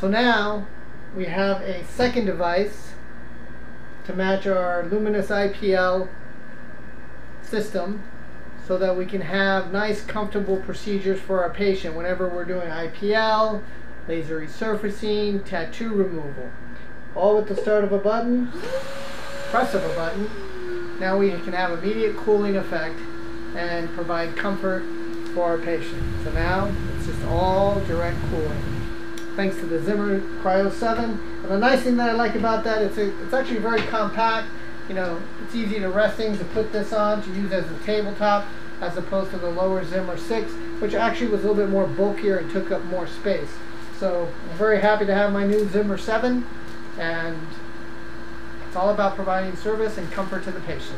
So now we have a second device to match our Lumenis IPL system so that we can have nice comfortable procedures for our patient whenever we're doing IPL, laser resurfacing, tattoo removal. All with the start of a button, press of a button. Now we can have immediate cooling effect and provide comfort for our patient. So now it's just all direct cooling. Thanks to the Zimmer Cryo 7. And the nice thing that I like about that, it's, a, it's actually very compact. You know, it's easy to rest things to put this on to use as a tabletop as opposed to the lower Zimmer 6, which actually was a little bit more bulkier and took up more space. So I'm very happy to have my new Zimmer 7 and it's all about providing service and comfort to the patients.